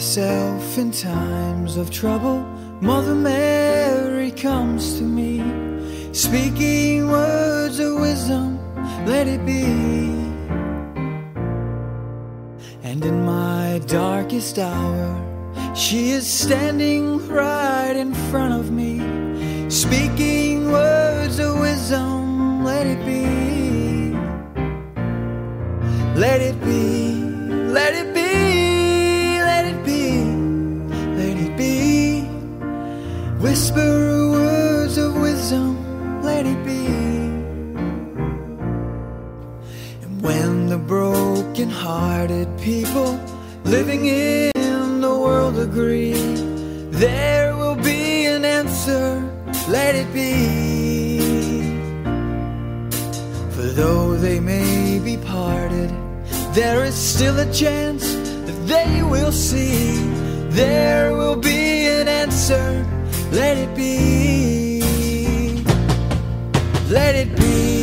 myself in times of trouble, Mother Mary comes to me, speaking words of wisdom, let it be. And in my darkest hour, she is standing right in front of me, speaking words of wisdom, let it be. Let it be, let it be, Whisper words of wisdom, let it be. And when the broken-hearted people living in the world agree, there will be an answer, let it be. For though they may be parted, there is still a chance that they will see. There will be an answer, let it be. Let it be,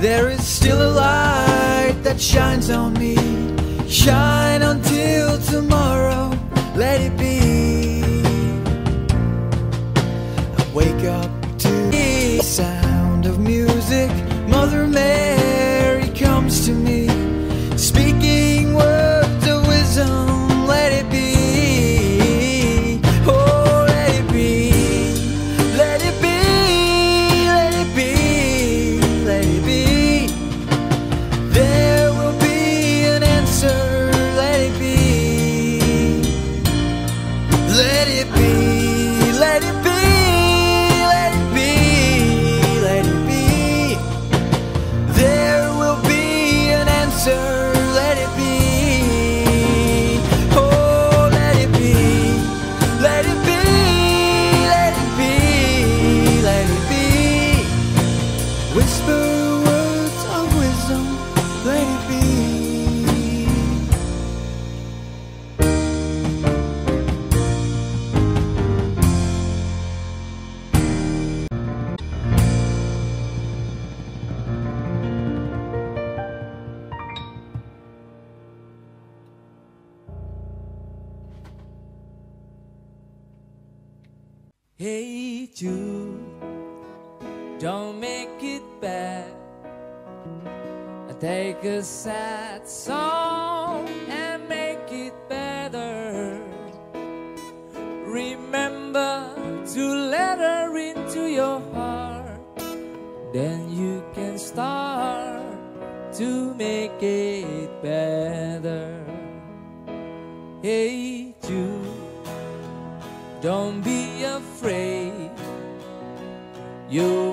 there is still a light that shines on me. Shine until tomorrow, let it be. Sad song and make it better. Remember to let her into your heart, then you can start to make it better. Hey Jude. Don't be afraid. You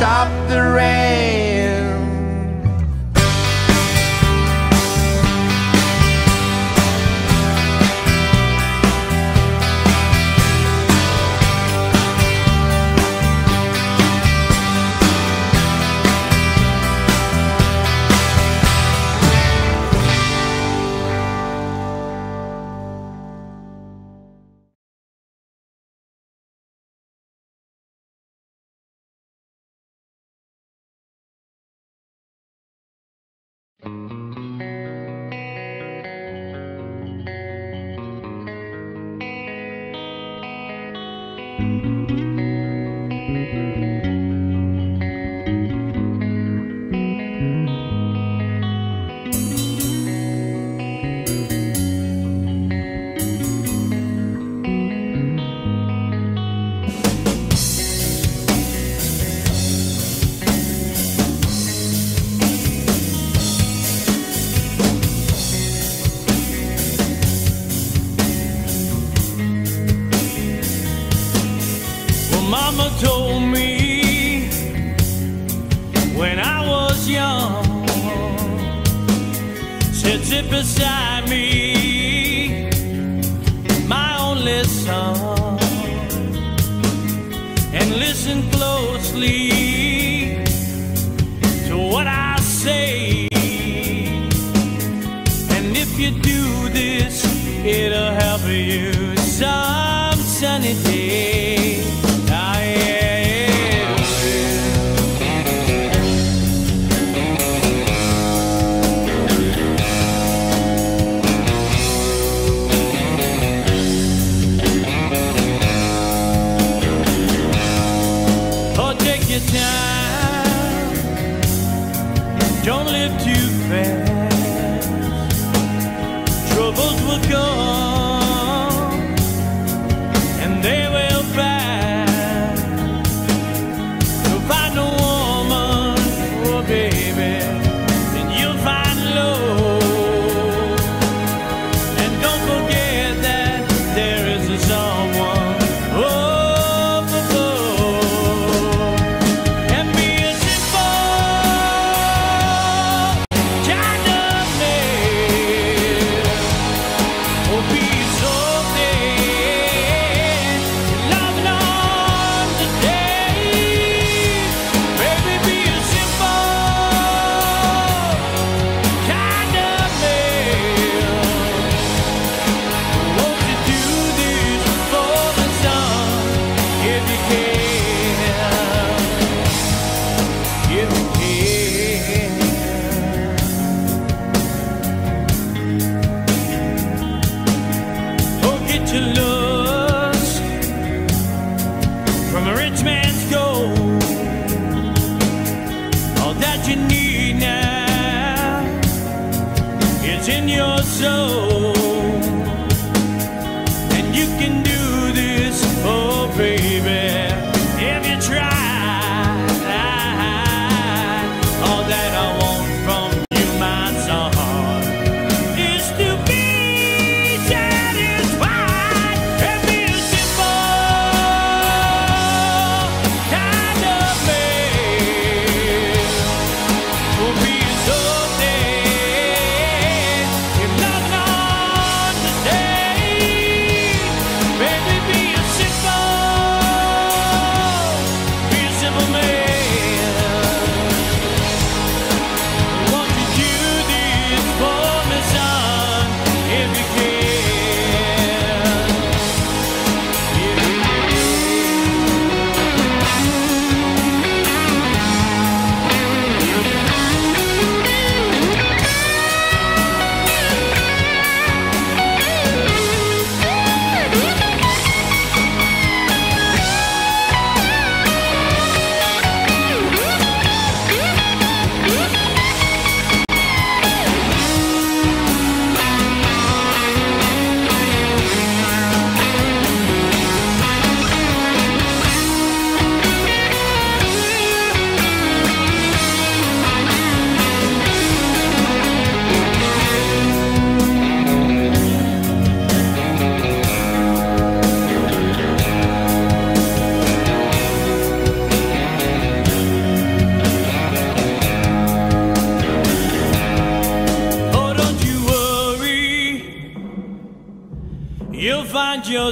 stop the rain.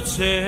Find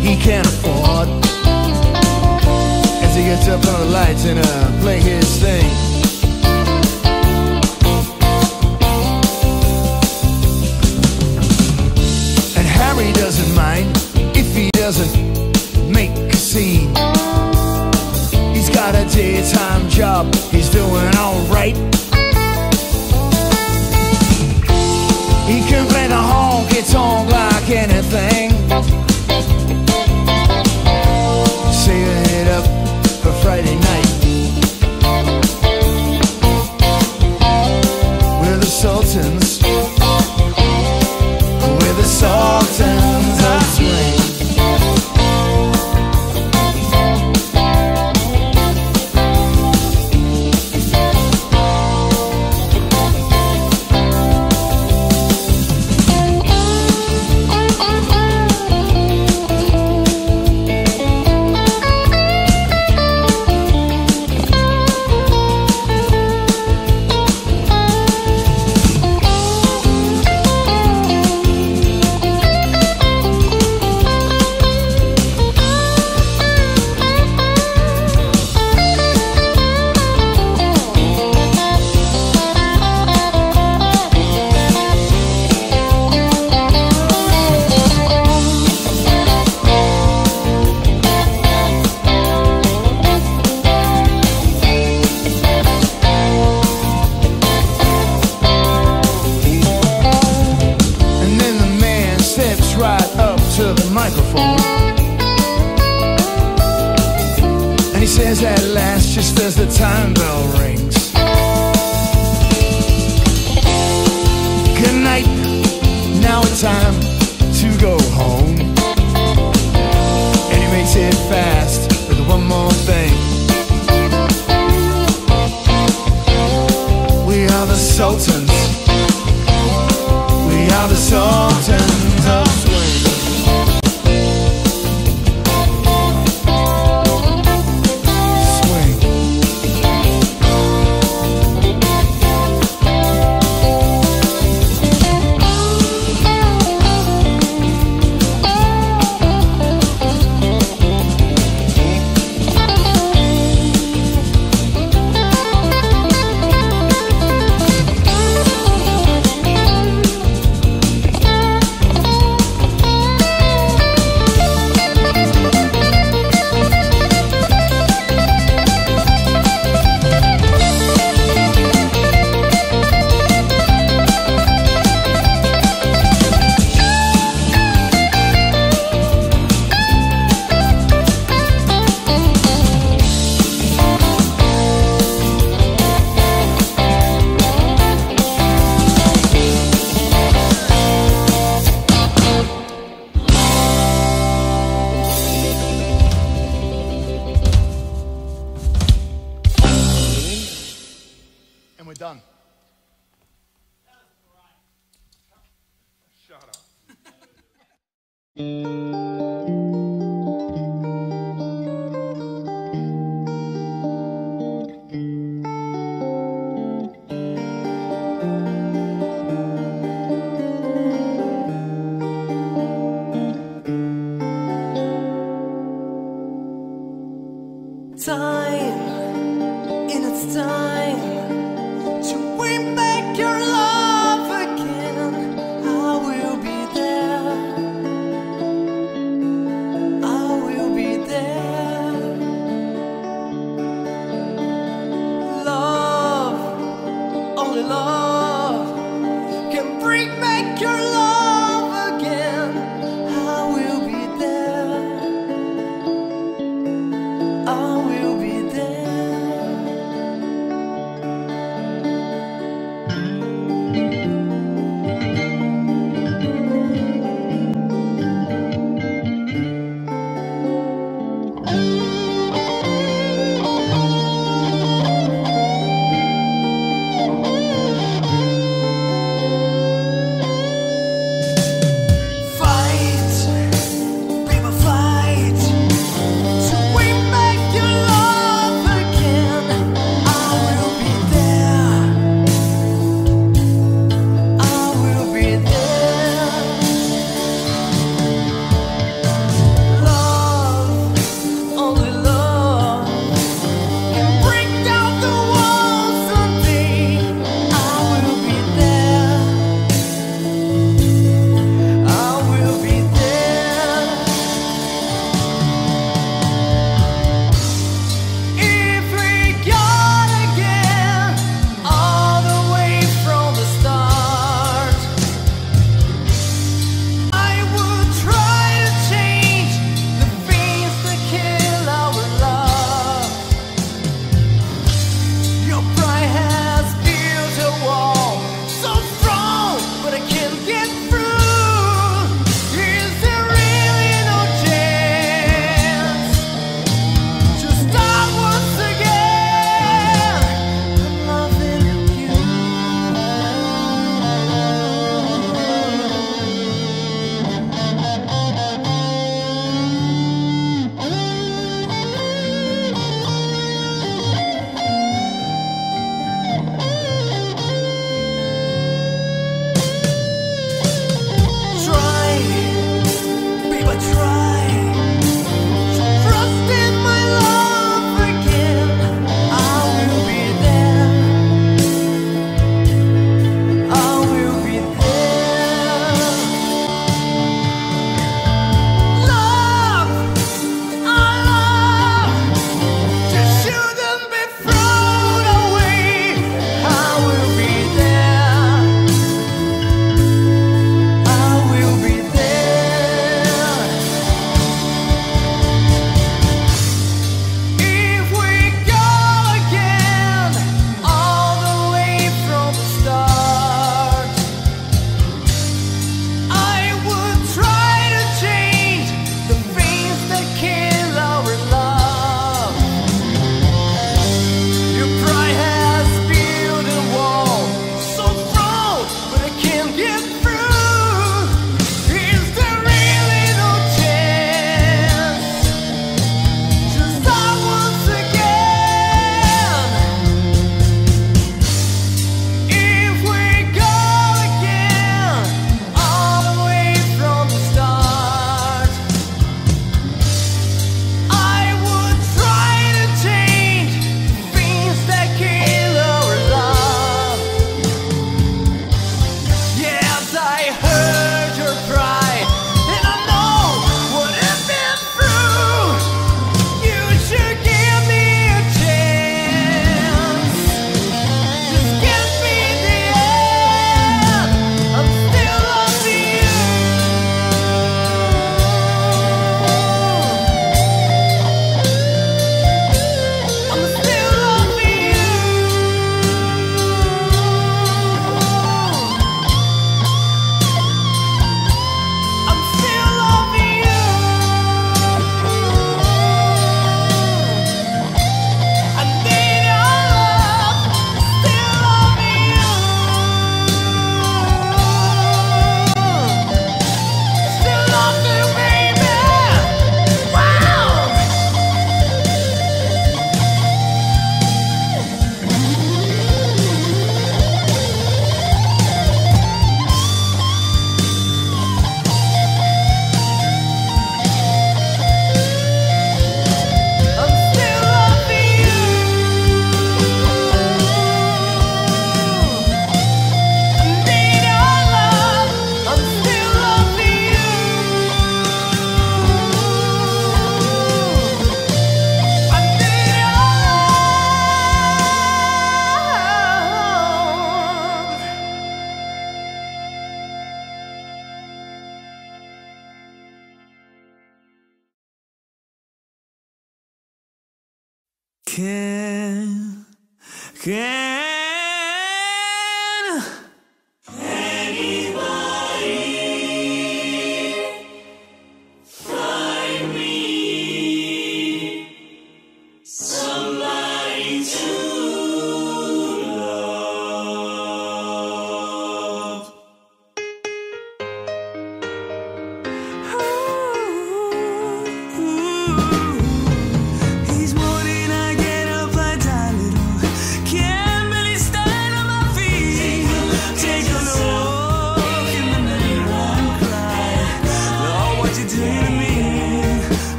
he can't afford. As he gets up on the lights and uh, play his thing. And Harry doesn't mind if he doesn't make a scene. He's got a daytime job, he's doing alright. He can play the honky tonk like anything. Friday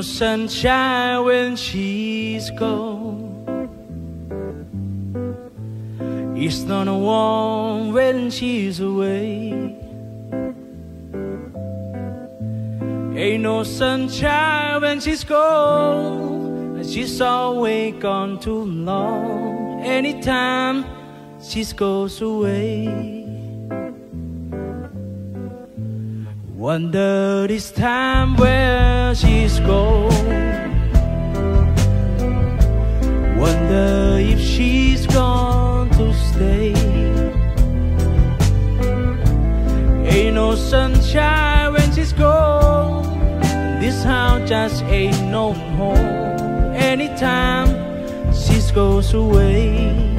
no sunshine when she's gone. It's not warm when she's away. Ain't no sunshine when she's gone. She's always gone too long. Anytime she goes away. Wonder this time where She's gone. Wonder if she's gone to stay. Ain't no sunshine when she's gone. This house just ain't no home. Anytime she's goes away.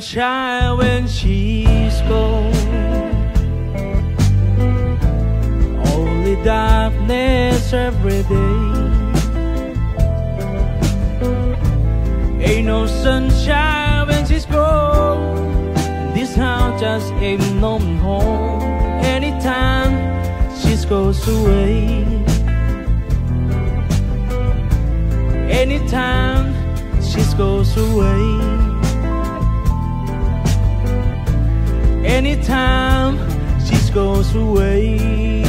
sunshine when she's gone. Only darkness every day. Ain't no sunshine when she's gone. This house just ain't no home. Anytime she goes away. Anytime she goes away. anytime she goes away.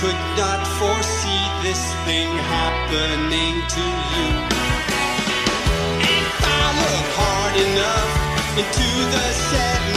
could not foresee this thing happening to you. If I look hard enough into the seven